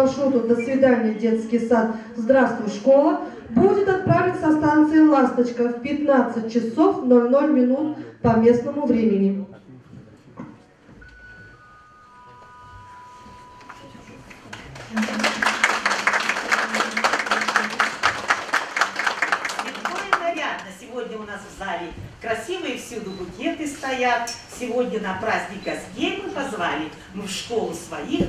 маршруту «До свидания, детский сад, здравствуй, школа», будет отправлен со станции «Ласточка» в 15 часов 00 минут по местному времени. зале. Красивые всюду букеты стоят. Сегодня на праздник гостей мы позвали. Мы в школу своих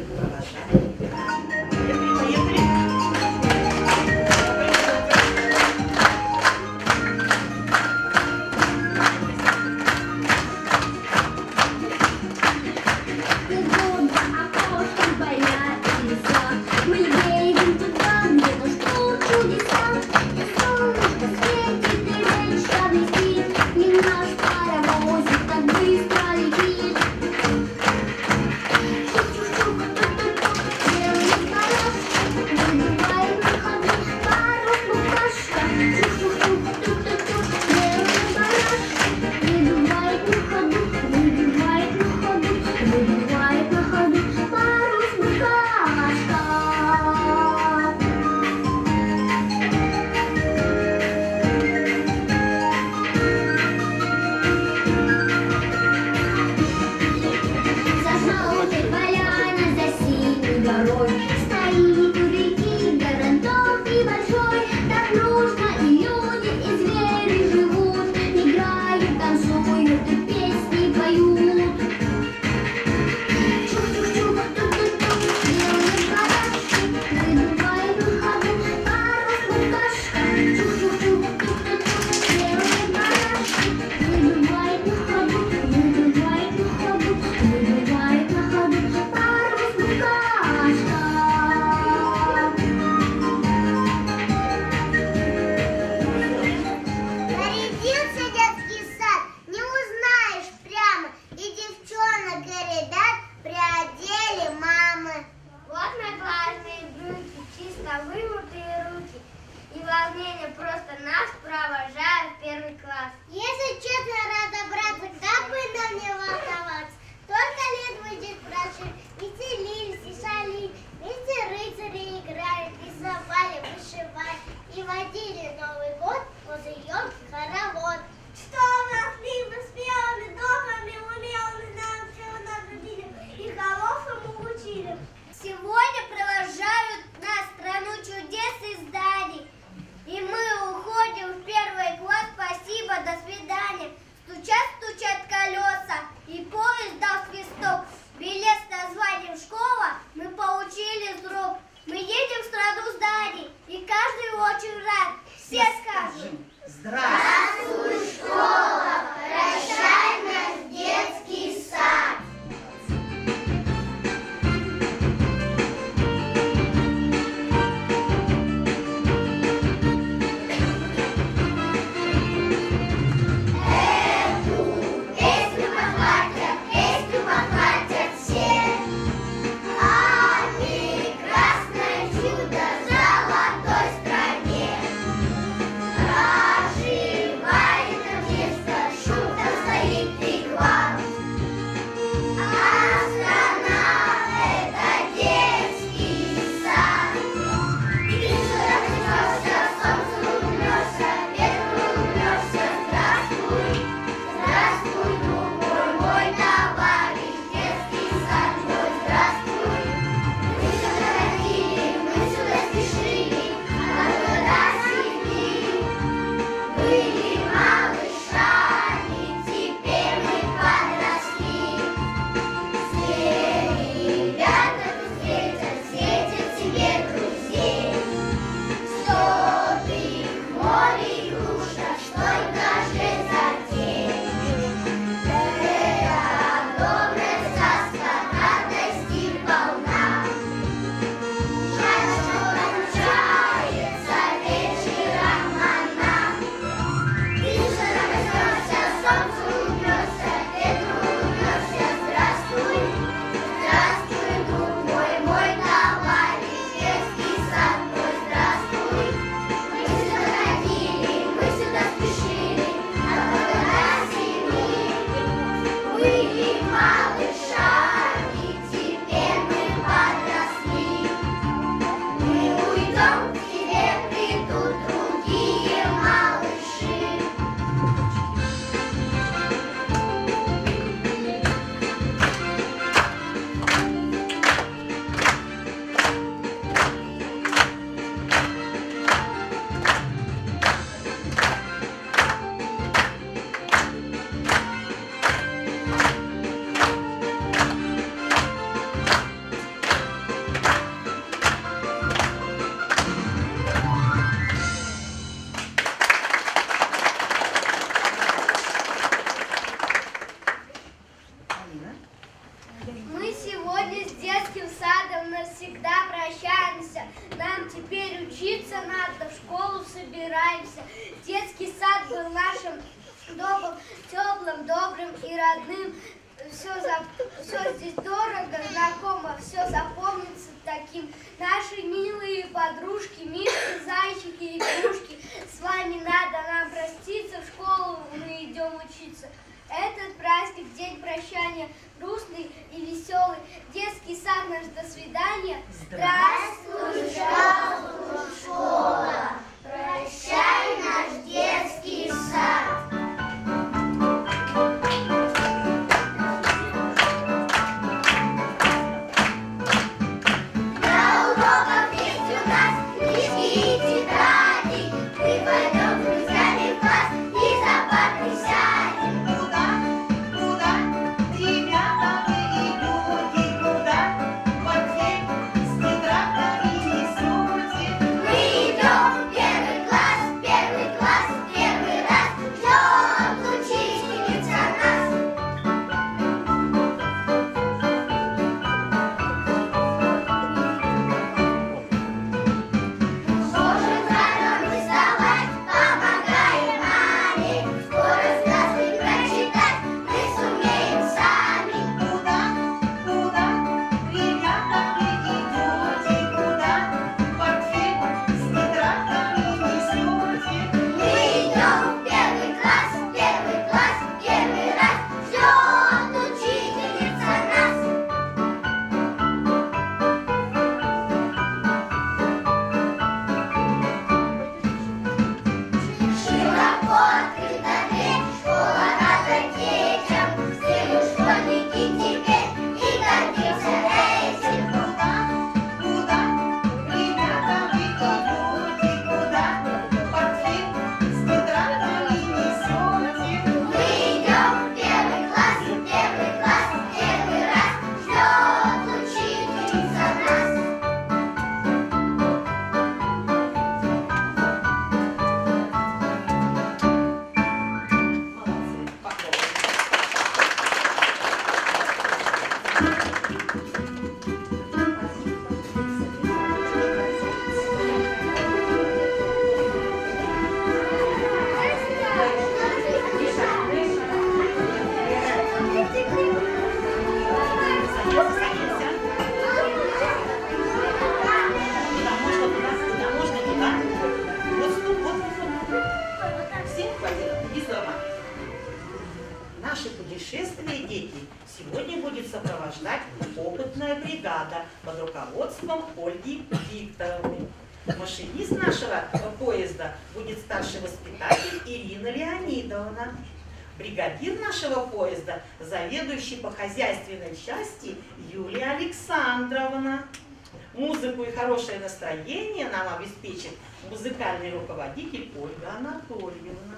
руководитель Ольга Анатольевна.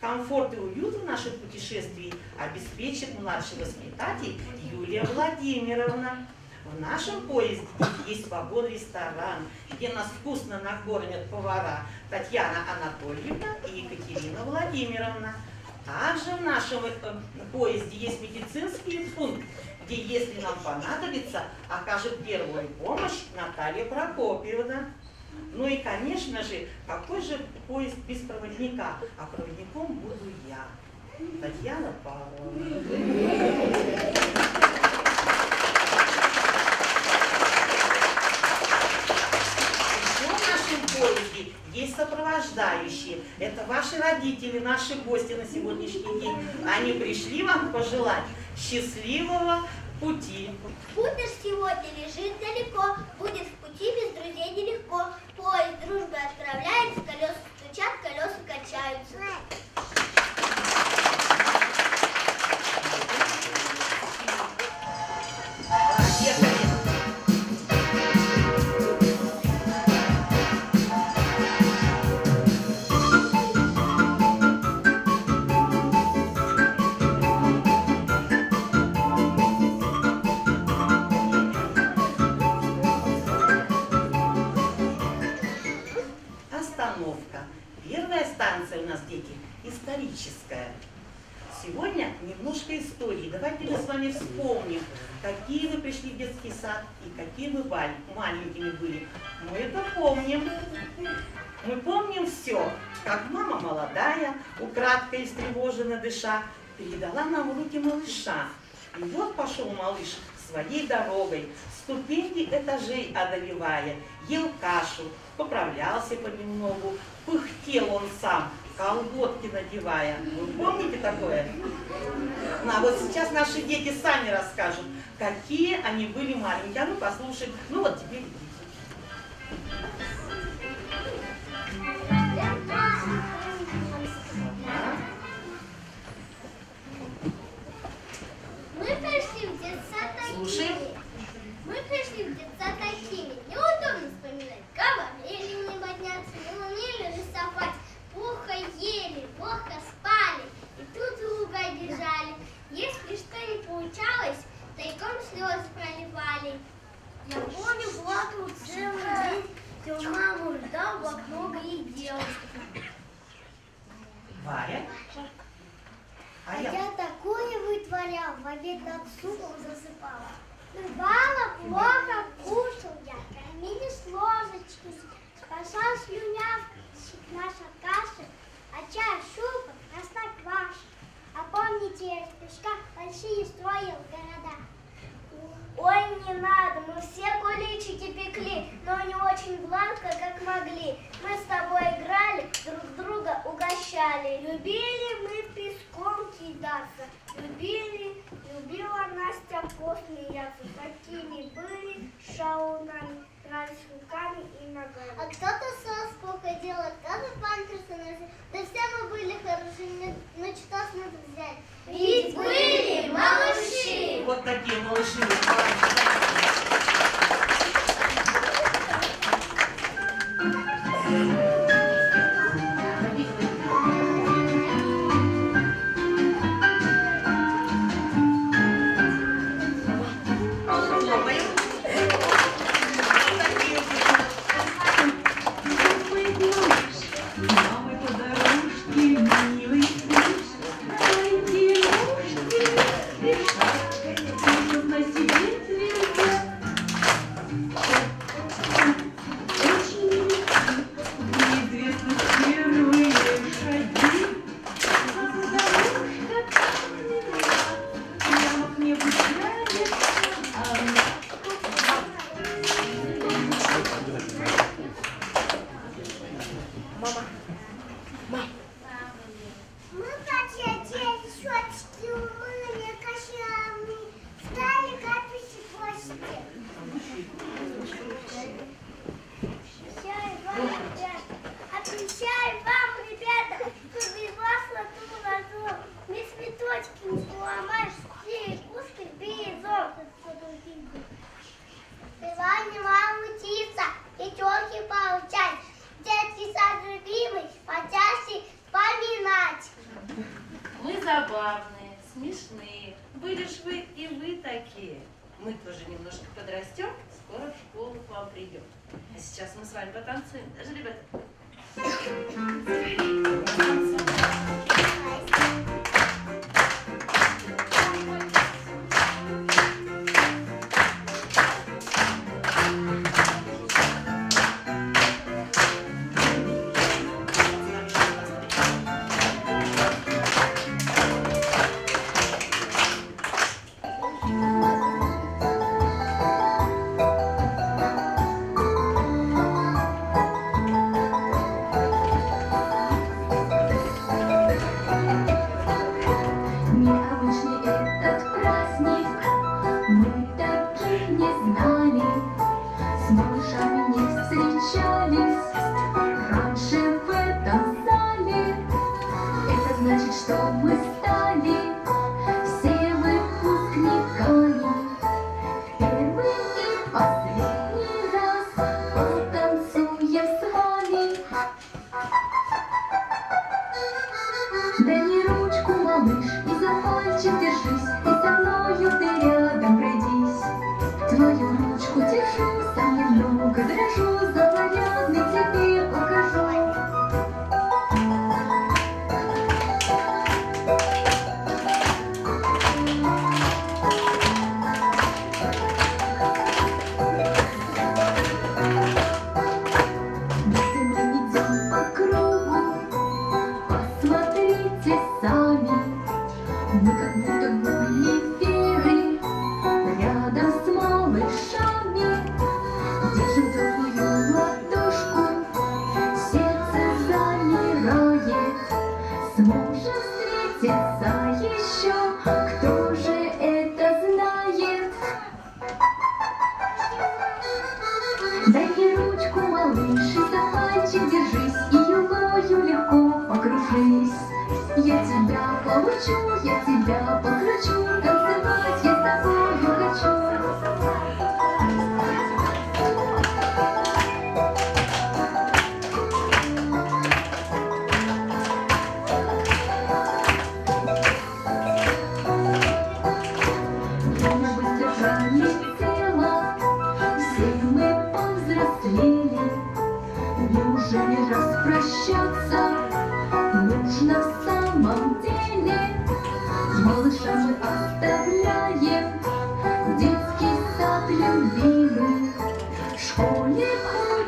Комфорт и уют в наших путешествиях обеспечит младший воспитатель Юлия Владимировна. В нашем поезде есть свободный ресторан, где нас вкусно накормят повара Татьяна Анатольевна и Екатерина Владимировна. Также в нашем э, поезде есть медицинский пункт, где, если нам понадобится, окажет первую помощь Наталья Прокопьевна. Ну и, конечно же, какой же поезд без проводника? А проводником буду я, Татьяна Павловна. поезде есть сопровождающие. Это ваши родители, наши гости на сегодняшний день. Они пришли вам пожелать счастливого пути. Путер сегодня лежит далеко, будет в пути без людей нелегко. Поезд дружбы отправляется, колеса стучат, колеса качаются. сад, и какие мы маленькими были. Мы это помним. Мы помним все, как мама молодая, украдкой и встревоженно дыша, передала нам руки малыша. И вот пошел малыш своей дорогой, ступени этажей одолевая, ел кашу, поправлялся понемногу, пыхтел он сам, колготки надевая. Вы помните такое? На, вот сейчас наши дети сами расскажут какие они были маленькие. А ну послушаем. Ну вот теперь идите. Мы пришли в детсад Слушаем. такими. Мы пришли в детсад такими. Неудобно вспоминать. Говорили не подняться, не умели рисовать. Плохо ели, плохо спали. И тут друга держали. Если что не получалось, тайком слезы проливали. Я помню, плакал целый день. Все маму ждал, много ей делать. Варя. А я такое вытворял, в обед над супом засыпала. Бывало, плохо кушал я, кормили с ложечки, спасал слюнявка, наша каша, а чай шупа, простокваша. А помните, я из пешка большие строил города. Ой, не надо, мы все куличики пекли, но не очень гладко, как могли. Мы с тобой играли, друг друга угощали. Любили мы песком кидаться, любили, любила Настя посмеяться. Такими были шаунами, дрались А кто-то соску ходил, а кто-то памперсы носил. Да все мы были хороши, но- но что с нас взять? Ведь были малыши. Вот такие малыши.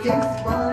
against my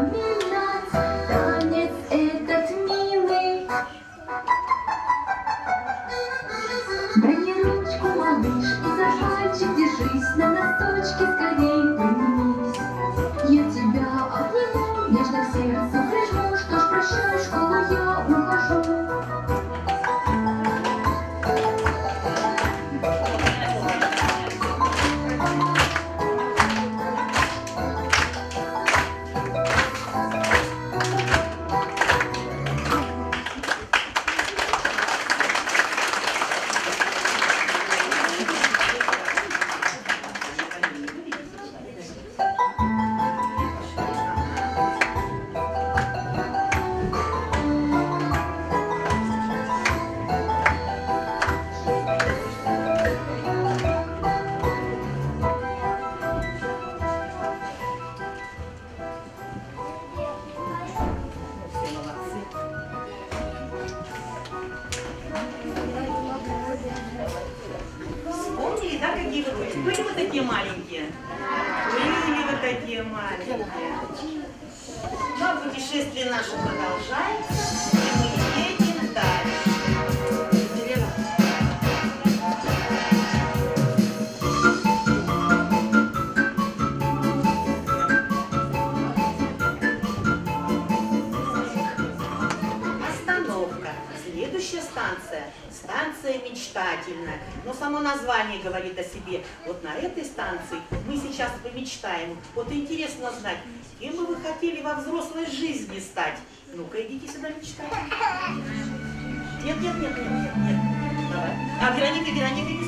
мечтаем. Вот интересно знать, кем бы вы хотели во взрослой жизни стать? Ну-ка, идите сюда мечтать. Нет, нет, нет, нет, нет, нет. Давай. А, Вероника, Вероника,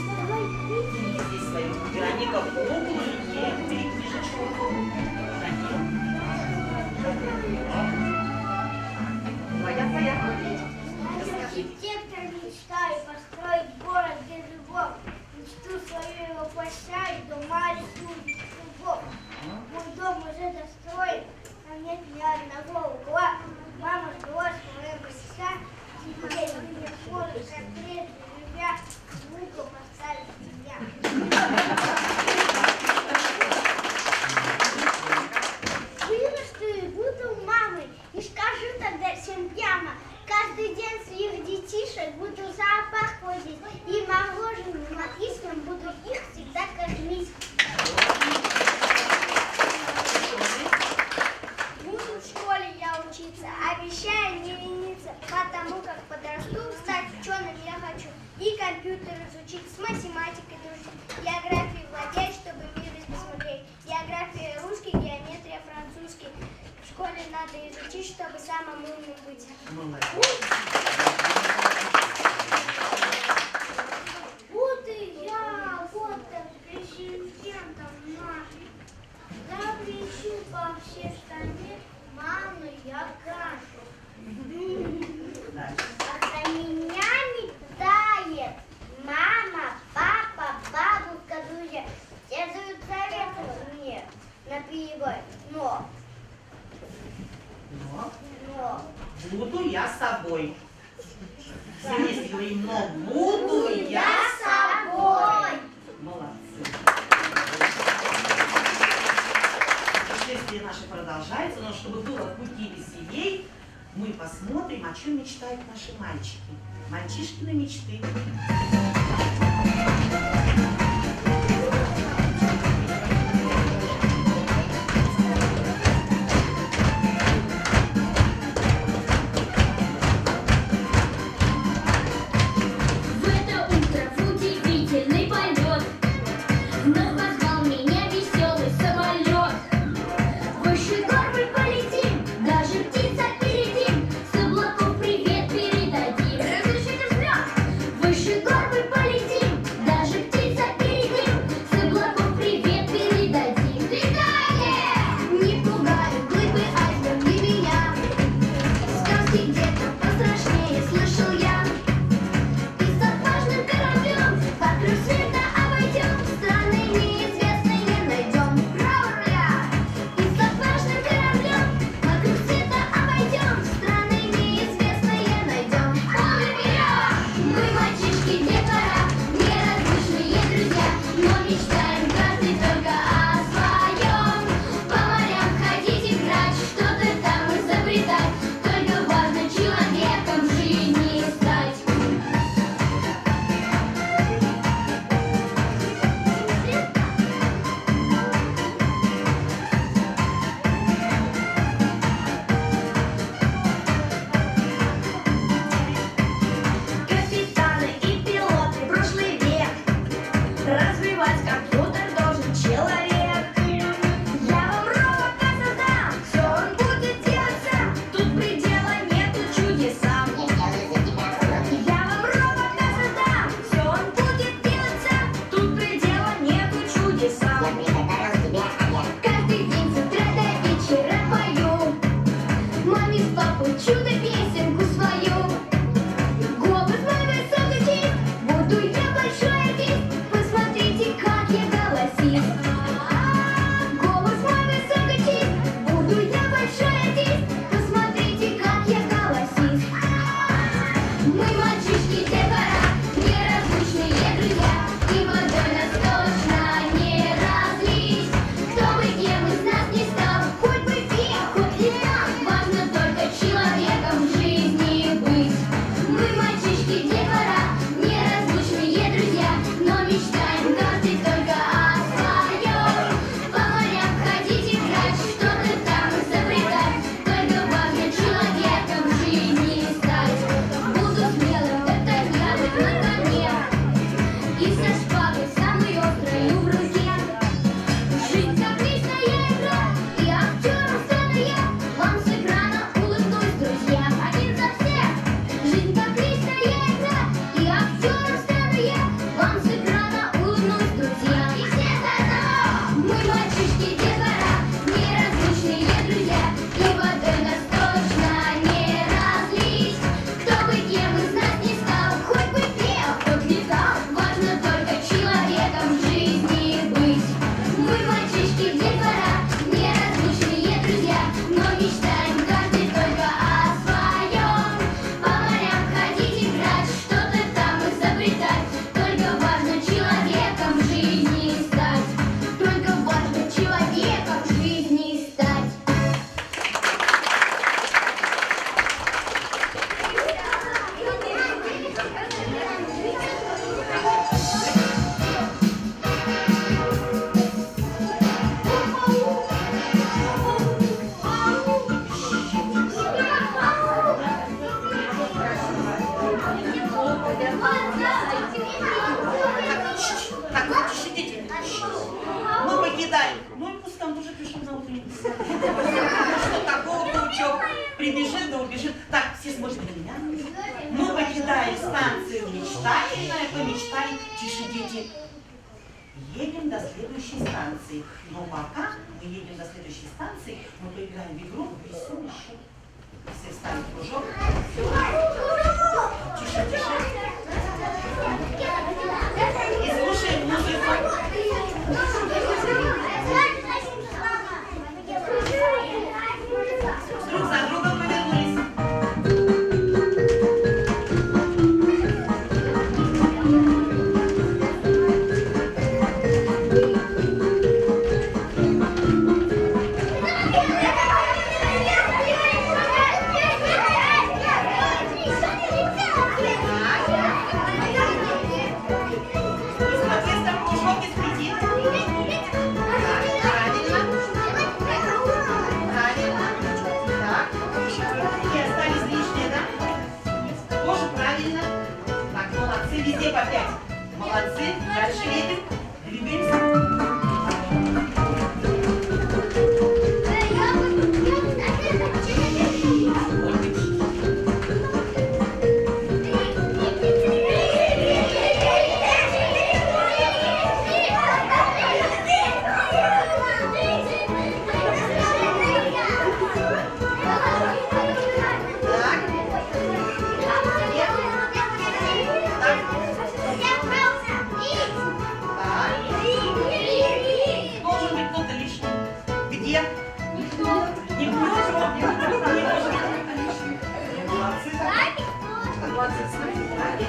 Obrigada.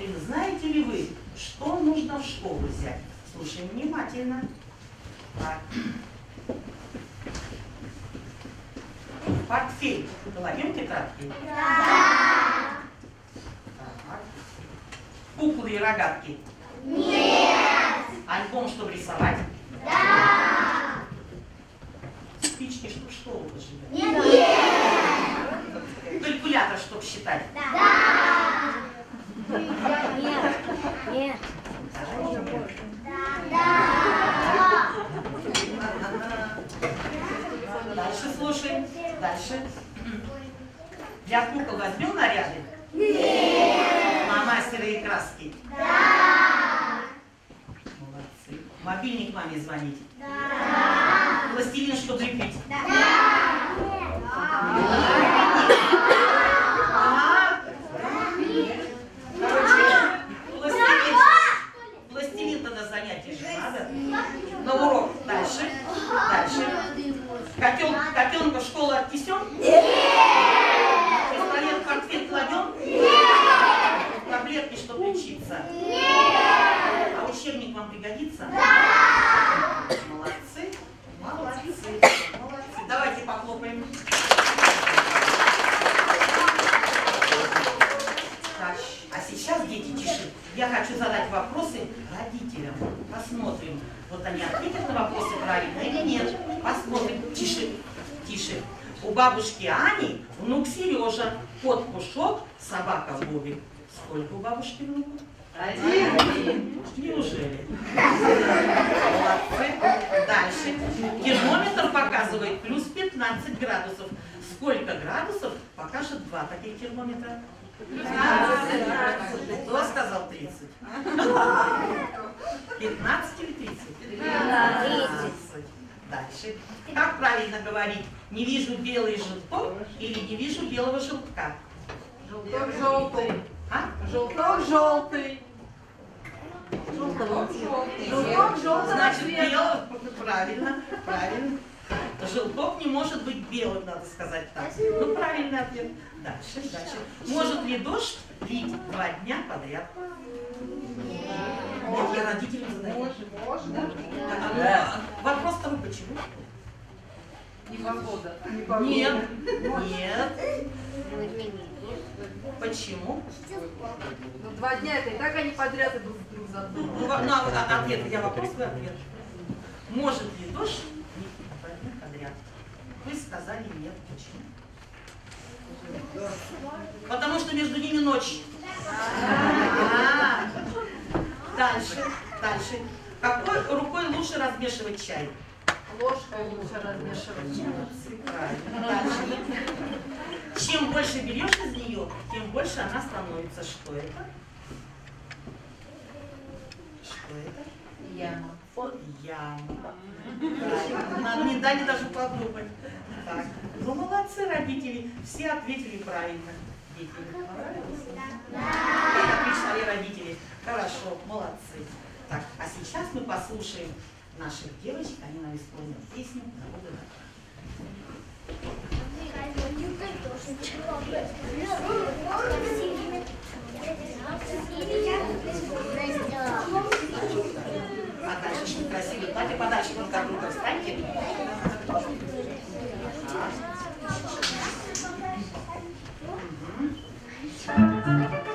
смотрим, знаете ли вы, что нужно в школу взять? Слушаем внимательно. Так. Дальше. Термометр показывает плюс 15 градусов. Сколько градусов покажет два таких термометра? Кто сказал 30? 15 или 30? 15. Дальше. Как правильно говорить? Не вижу белый желток или не вижу белого желтка? Желток желтый. А? Желток желтый. Желток желтого Значит, белого. Правильно, правильно. Желток не может быть белым, надо сказать так. Ну, правильный ответ. Дальше, дальше. Может ли дождь лить два дня подряд? Нет, я родителям задаю. А, да. Вопрос второй, почему? Непогода. Нет, нет. Почему? Ну, два дня это и так они подряд идут друг за другом. Ну, на а- ответ, я вопрос, вы ответ. Может ли дождь лить два дня подряд? Вы сказали нет. Почему? Потому что между ними ночь. А. Дальше, дальше. Какой рукой лучше размешивать чай? Ложкой лучше размешивать. Правильно. Дальше. Чем больше берешь из нее, тем больше она становится. Что это? Что это? Яма. Правильно. Надо не дали даже подумать. Так. Ну, молодцы родители. Все ответили правильно. Дети, понравилось? Да. Отлично, и родители. Хорошо, молодцы. Так, а сейчас мы послушаем наших девочек. Они нам исполнят песню «Народы наши». А дальше что красивые платья подальше друг от друга встаньте. Красивую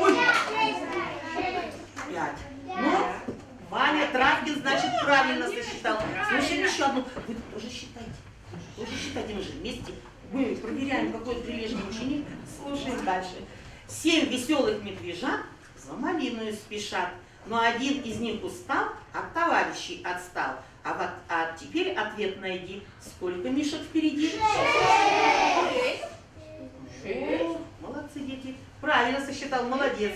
Ой. Пять. Ну, Ваня Травкин, значит, правильно сосчитал. Слушаем еще одну. Вы тоже считайте. Тоже считайте, мы же вместе. Мы проверяем, какой прилежный ученик. Слушаем дальше. Семь веселых медвежат за малиную спешат. Но один из них устал, от товарищей отстал. А, вот, а теперь ответ найди. Сколько мишек впереди? О, Молодцы, дети. Правильно сосчитал, молодец.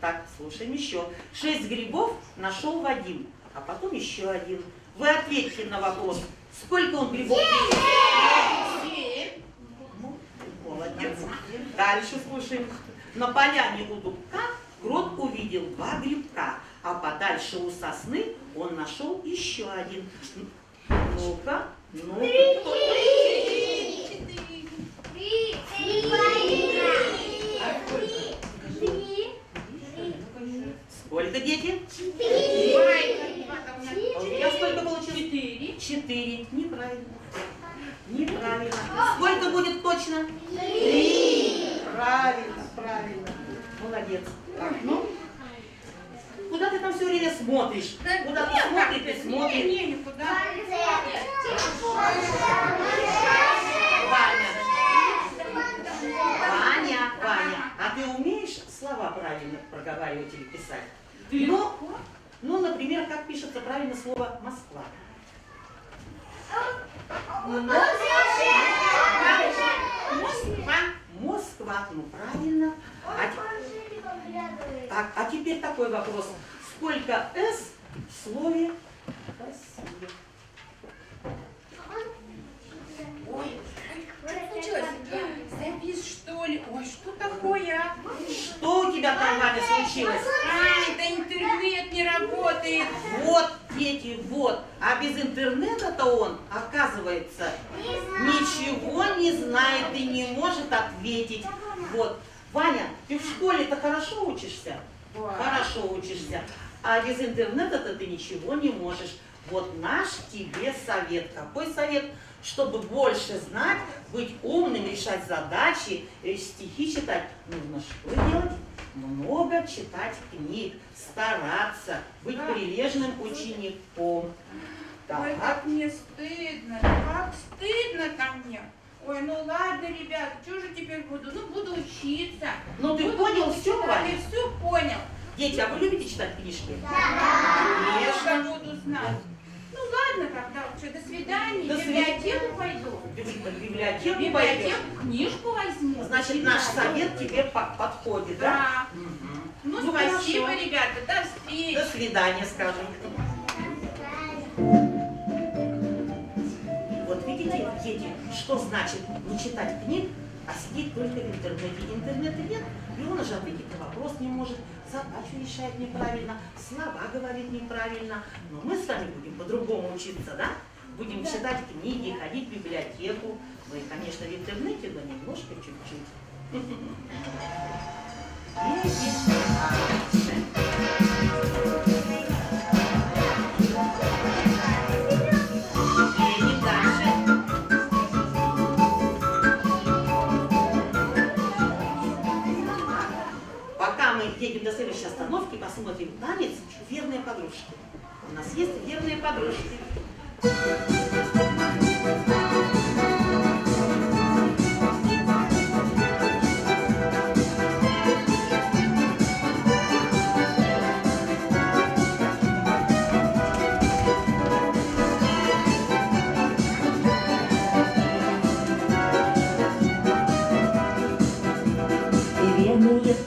Так, слушаем еще. Шесть грибов нашел Вадим, а потом еще один. Вы ответьте на вопрос. Сколько он грибов? Семь. Ну, Молодец. Дальше слушаем. На поляне у дубка Крот увидел два грибка, а подальше у сосны он нашел еще один. Ну-ка, ну-ка. Сколько, дети? А у меня сколько получилось? Четыре. Четыре. Неправильно. Неправильно. Сколько будет точно? Три. Правильно, правильно. Молодец. Так, ну. Куда ты там все время смотришь? Куда ты смотришь, ты смотришь? Не, не, никуда. Ваня. Ваня, Ваня, а ты умеешь слова правильно или писать? Ну, ну, например, как пишется правильно слово Москва? Москва. Москва, ну правильно. А, так, а теперь такой вопрос. Сколько «с» в слове Россия? Ой, что случилось? Завис, что ли? Ой, что такое, а? Что у тебя там, Ваня, случилось? Ай, да интернет не работает. Вот, дети, вот. А без интернета-то он, оказывается, ничего не знает и не может ответить. Вот. Ваня, ты в школе-то хорошо учишься? Хорошо учишься. А без интернета-то ты ничего не можешь. Вот наш тебе совет. Какой совет? Чтобы больше знать, быть умным, решать задачи, э, стихи читать, нужно что делать? Много читать книг, стараться, быть прилежным учеником. Ой, Так, как мне стыдно, как стыдно ко мне. Ой, ну ладно, ребята, что же теперь буду? Ну, буду учиться. Ну, ты Буду понял да, Ваня? Я все понял. дети, а вы любите читать книжки? Конечно, буду знать. Ну ладно, тогда что, до свидания. В библиотеку пойду. В библи- в В библиотеку библиотеку книжку возьму. Значит, наш совет тебе по- подходит, да? Да. Ну, Ну, спасибо, хорошо. ребята, до встречи. До свидания, скажем. Вот видите, дети, что значит не читать книг, а сидеть только в интернете. Интернета нет, и он уже ответить на вопрос не может, задачу решает неправильно, слова говорит неправильно. Но мы с вами будем по-другому учиться, да? Будем читать книги, ходить в библиотеку. И, конечно, в интернете, но немножко, чуть-чуть. Едем до следующей остановки, посмотрим танец «Верные подружки». У нас есть верные подружки.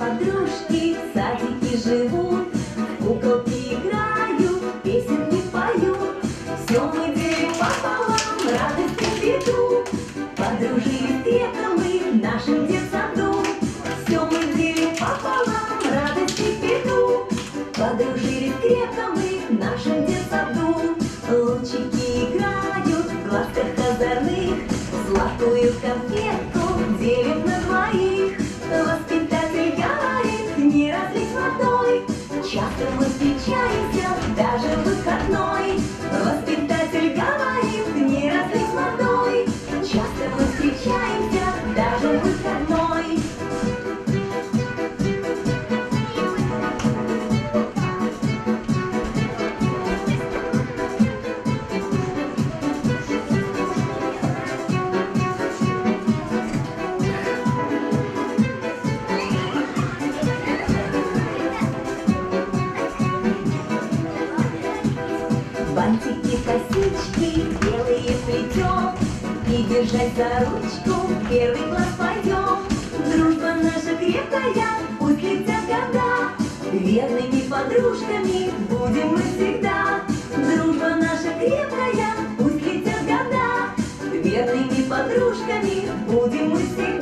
подруг. Сладкую конфетку делим на двоих. Воспитатель говорит, не разлить водой. Часто мы встречаемся, даже в выходной. Взять за ручку, первый класс пойдем. Дружба наша крепкая, пусть летят года. Верными подружками будем мы всегда. Дружба наша крепкая, пусть летят года. Верными подружками будем мы всегда.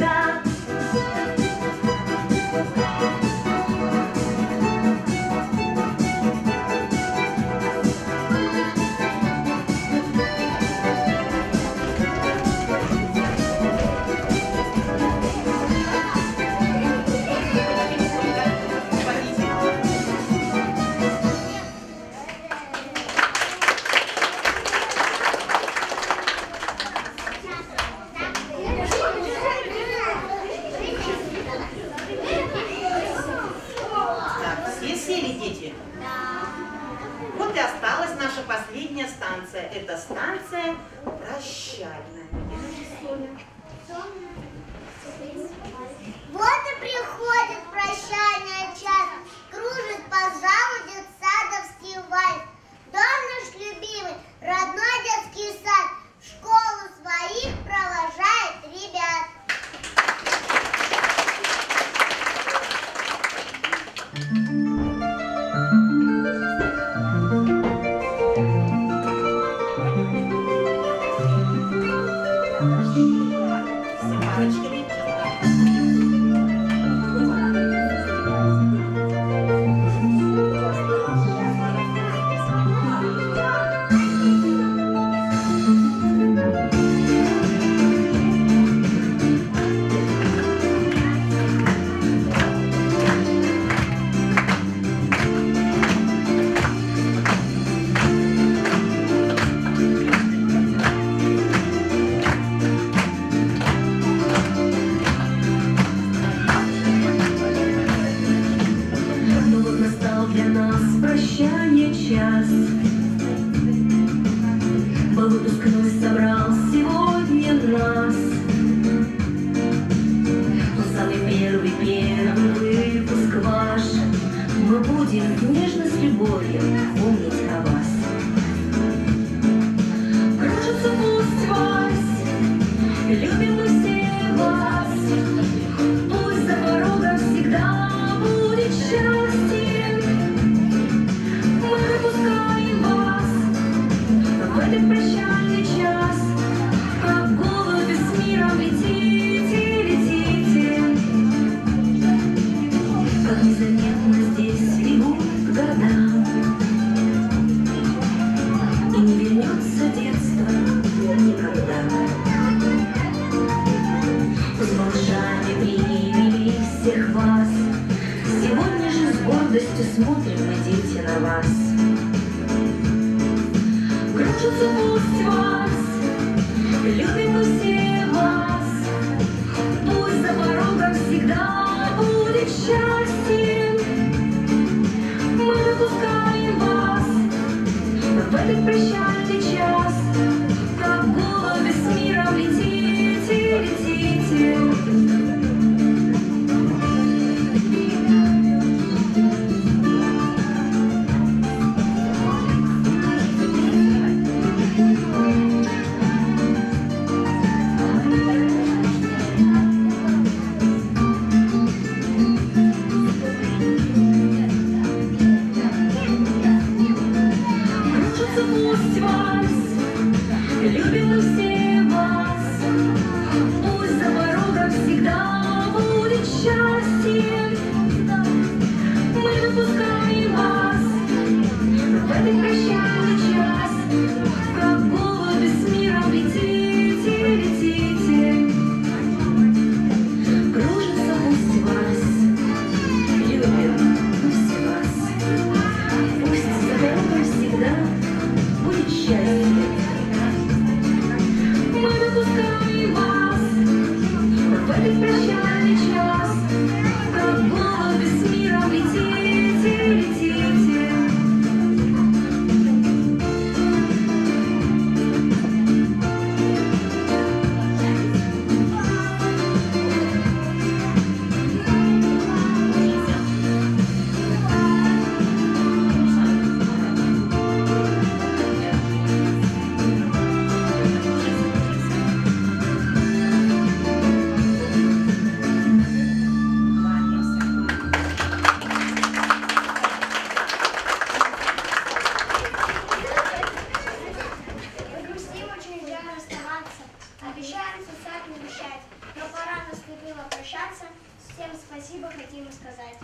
Спасибо хотим сказать.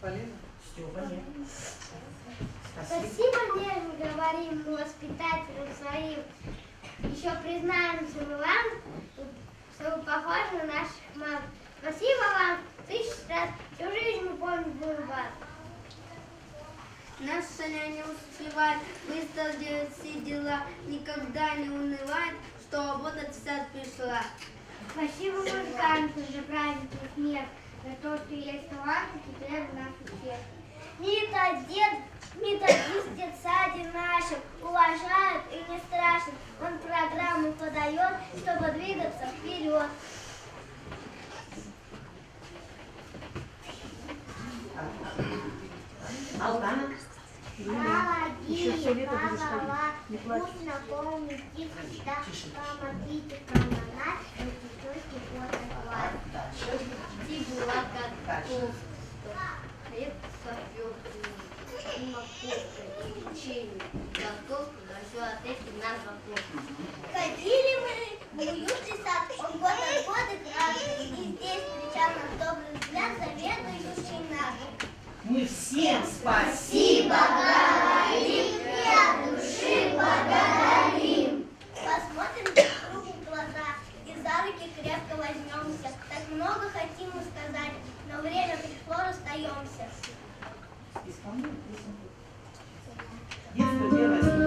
Полина? Степа, нет. Спасибо. Спасибо нежно говорим мы воспитателям своим. Еще признаемся мы вам, что вы похожи на наших мам. Спасибо вам тысячу раз. Всю жизнь мы помним будем вас. Наш Саня не успевает, быстро делает все дела, никогда не унывает, что работать в сад пришла. Спасибо музыканту за праздничный смех, за то, что есть таланты теперь в наших всех. Методист в детсаде нашим уважают и не страшен. Он программу подает, чтобы двигаться вперед. Алтана? Молодец, голова, вкусно помнит всегда, помогите промонать, ручейки фотоклад. Дальше. Ти была как кофта, хлеб с и морковка, и печенье, готовка, все от этих нас вопрос. Ходили мы в уютный сад, он год от года красный, и здесь встречал нас добрый взгляд заведующий наш. Мы всем спасибо. говорим и от души благодарим. Посмотрим друг в глаза и за руки крепко возьмемся. Так много хотим мы сказать, но время пришло, расстаемся. Исполняем песенку. Первое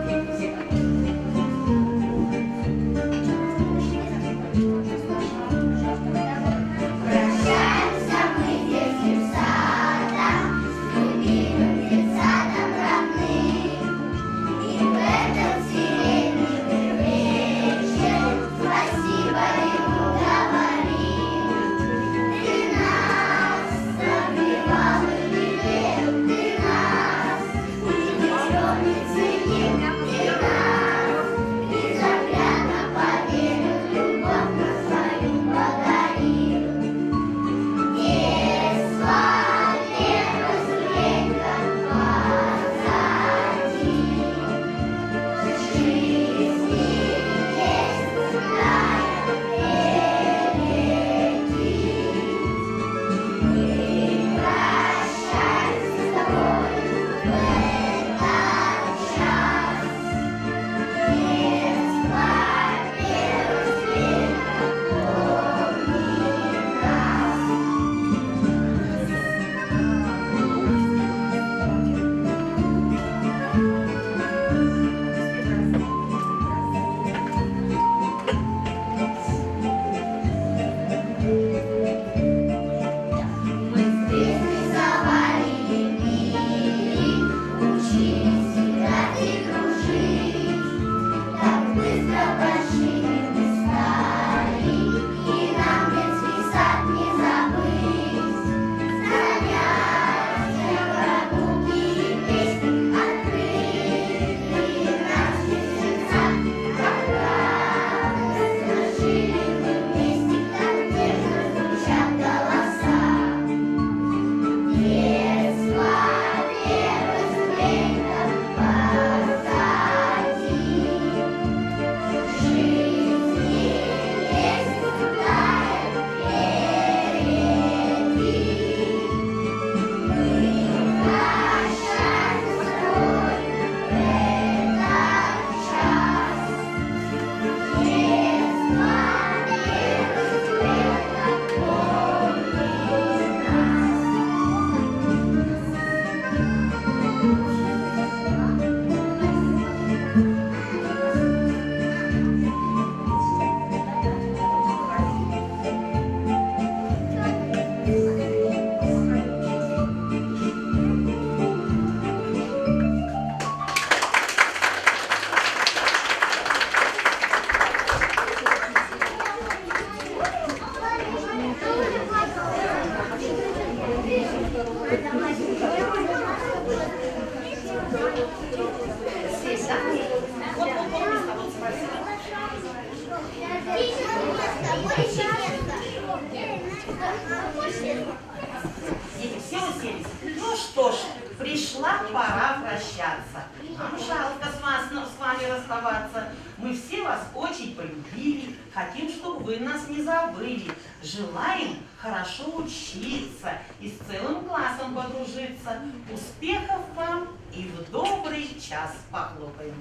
Желаем хорошо учиться и с целым классом подружиться. Успехов вам и в добрый час похлопаем.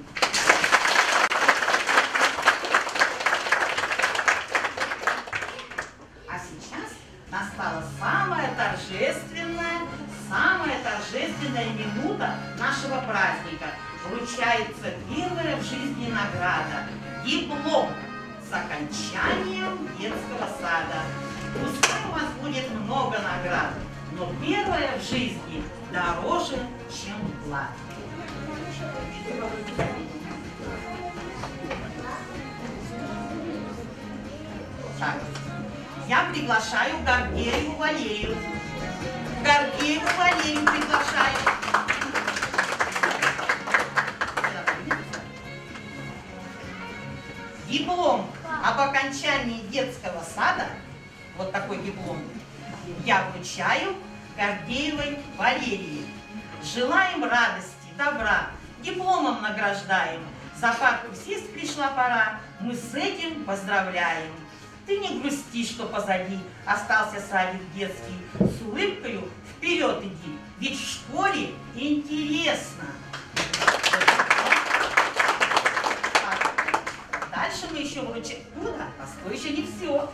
А сейчас настала самая торжественная, самая торжественная минута нашего праздника. Вручается первая в жизни награда – диплом с окончанием детского сада. Пускай у вас будет много наград, но первая в жизни дороже, чем благ. Так, я приглашаю Гордееву Валерию. Гордееву Валерию приглашаю. Диплом об окончании детского сада, вот такой диплом, я вручаю Гордеевой Валерии. Желаем радости, добра, дипломом награждаем. За парку сесть пришла пора, мы с этим поздравляем. Ты не грусти, что позади остался садик детский. С улыбкою вперед иди, ведь в школе интересно. Дальше мы еще вручаем... Ну да, постой, еще не все.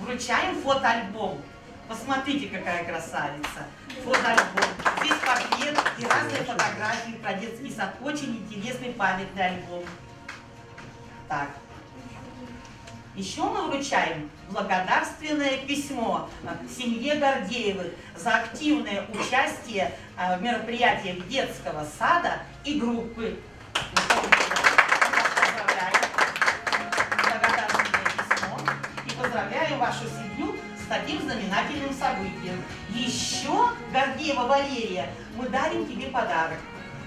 Вручаем фотоальбом. Посмотрите, какая красавица. Фотоальбом. Здесь портрет и разные фотографии про детский сад. Очень интересный памятный альбом. Так, еще мы вручаем благодарственное письмо семье Гордеевых за активное участие э, в мероприятиях детского сада и группы. Поздравляем. Вашу семью с таким знаменательным событием. Еще, Гордеева Валерия, мы дарим тебе подарок.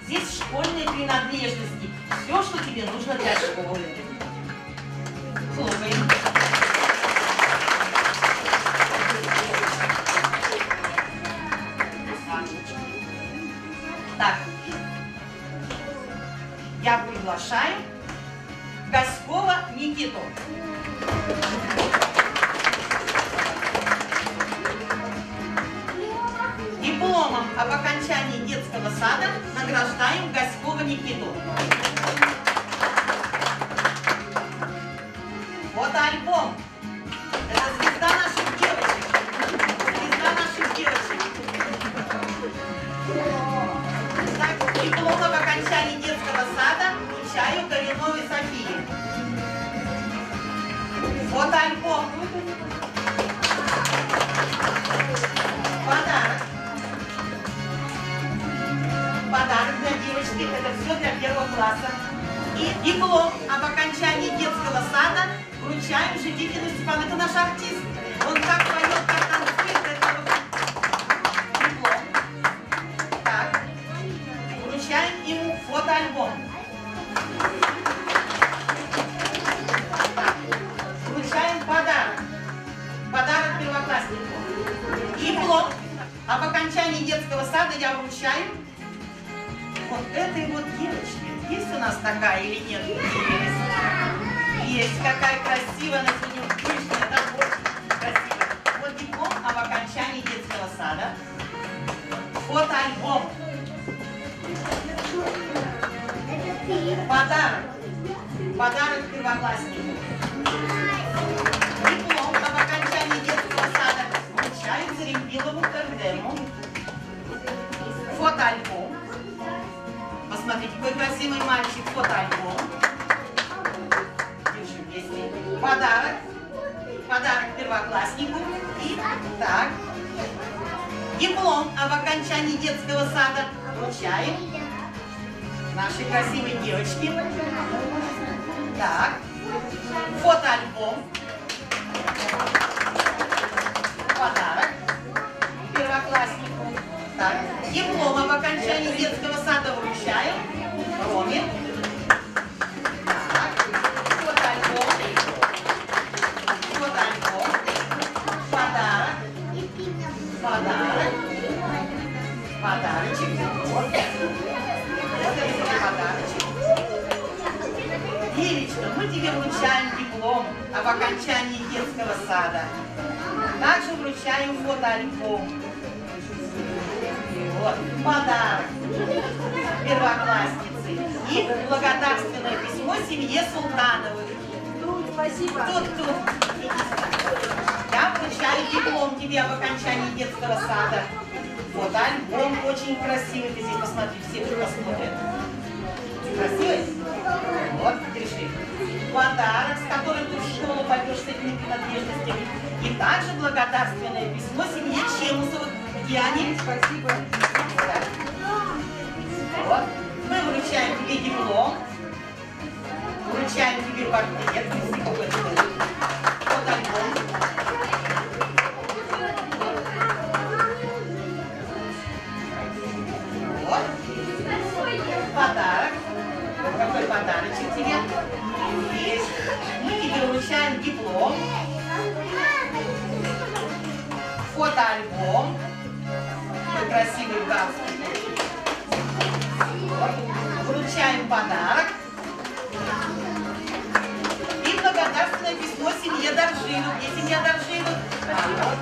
Здесь школьные принадлежности. Все, что тебе нужно для школы. Хлопаем. Так. Я приглашаю Гаськова Никиту. Сада награждаем Гаськова Никиту. Окончании детского сада. Также вручаем фотоальбом. Вот, подарок первоклассницы и благодарственное письмо семье Султановых. Спасибо. Тут, тут. Я вручаю диплом тебе об окончании детского сада. Вот альбом очень красивый. Ты здесь посмотри, все посмотрят. Красивый? Вот. Подарок, с которым ты в школу пойдешь с этими принадлежностями. И также благодарственное письмо семье Чемусовых. Где они? Спасибо. Вот. Мы вручаем тебе диплом. Вручаем тебе портрет. Неси какой-то. Фотоальбом. Такой красивый галстук. Вручаем подарок. И благодарственное письмо семье Доржинов. Где семья Доржинов? Вот.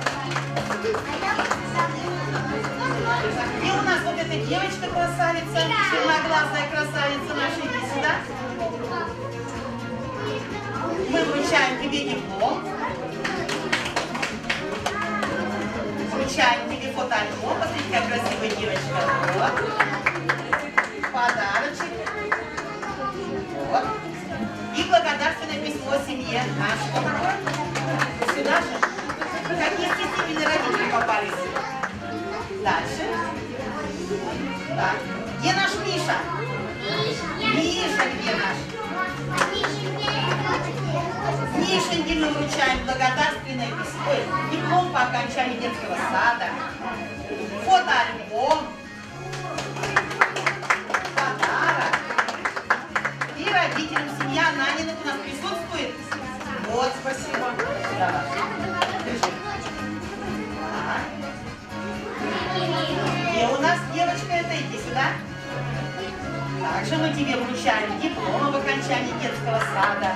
И у нас вот эта девочка красавица, черноглазая красавица наша, сюда. Мы вручаем тебе диплом. Вручаем тебе фотоальбом. Посмотри, какая красивая девочка. Вот. Подарочек. Вот. И благодарственное письмо семье. А что такое? Сюда же? Какие стеснительные родители попались? Дальше. Так. Где наш Миша? Миша, где наш? Мишеньке мы вручаем благодарственное письмо, диплом по окончании детского сада, фотоальбом, подарок. И родителям семья Наниных у нас присутствует. Вот, спасибо. Да. Держи. Так. Где у нас девочка эта? Иди сюда. Также мы тебе вручаем диплом об окончании детского сада,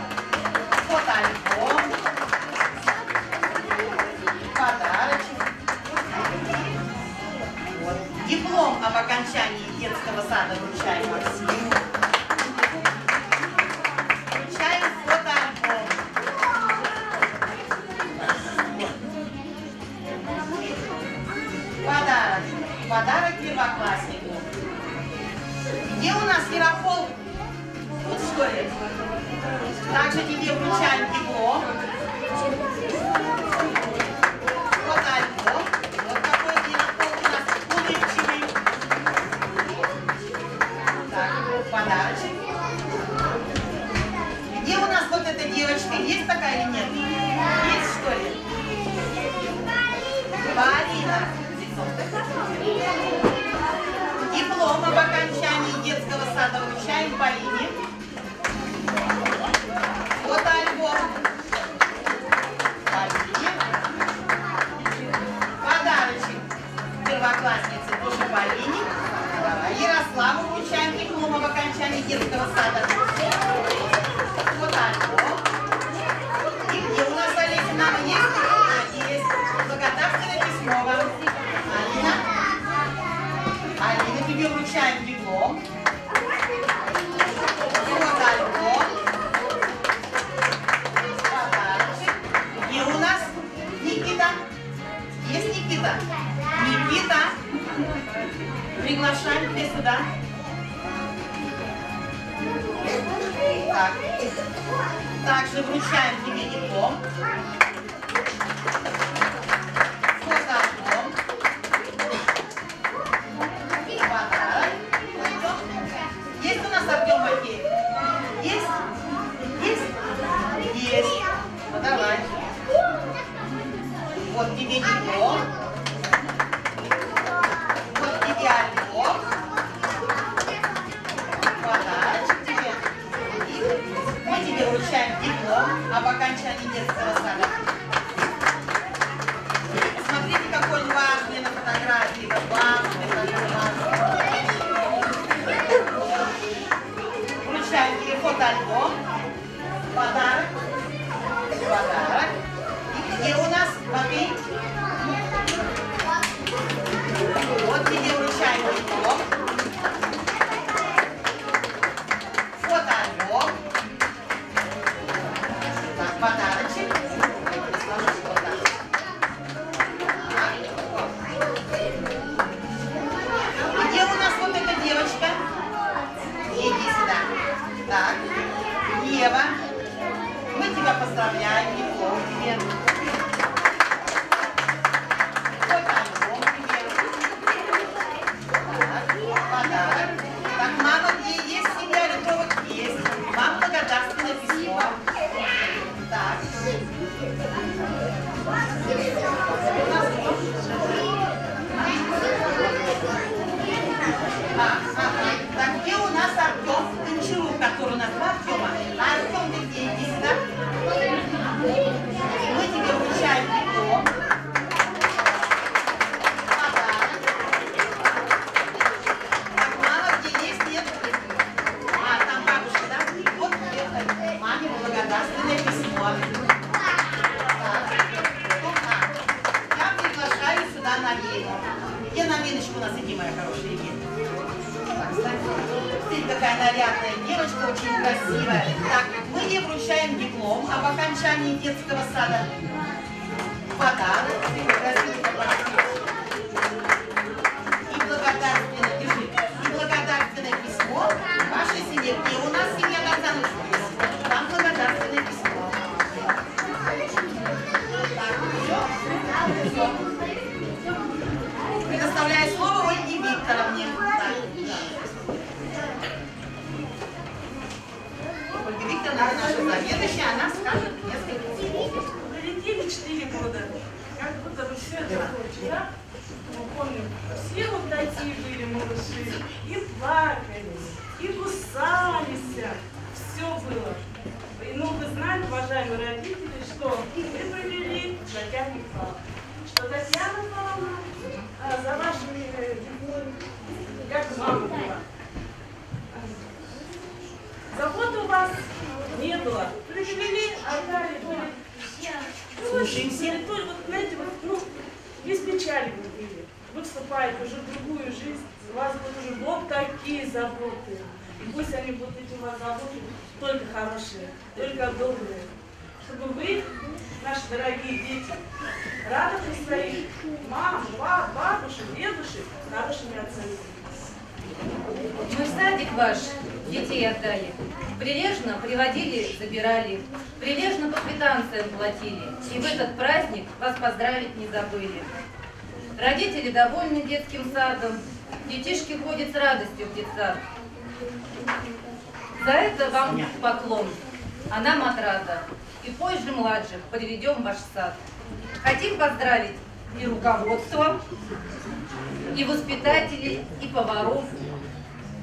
не было. Привели, отдали, были Слушаемся. Вот, знаете, вот, ну, без печали вы были. Вы вступаете уже в другую жизнь, у вас будут уже вот такие заботы. И пусть они будут эти у вас заботы только хорошие, только добрые. Чтобы вы, наши дорогие дети, радовали своих мам, пап, бабушек, дедушек хорошими оценками. Мы в садик ваш детей отдали. Прилежно приводили, забирали. Прилежно по квитанциям платили. И в этот праздник вас поздравить не забыли. Родители довольны детским садом. Детишки ходят с радостью в детсад. За это вам поклон, а нам отрада. И позже младших приведем в ваш сад. Хотим поздравить и руководство, и воспитателей, и поваров,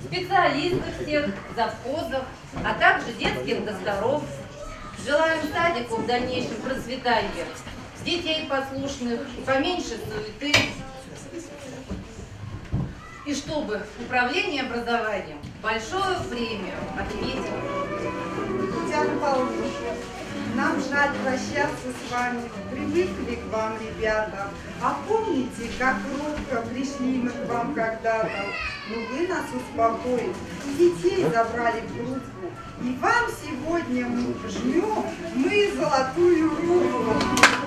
специалистов всех, завхозов, а также детских докторов. Желаем садику в дальнейшем процветания, детей послушных, поменьше суеты. И чтобы управление образованием большую премию отметило. Татьяна Павловна, нам жаль прощаться с вами. Привыкли к вам, ребята. А помните, как робко пришли мы к вам когда-то? Но вы нас успокоили. Детей забрали в группу. И вам сегодня мы жмем мы золотую руку.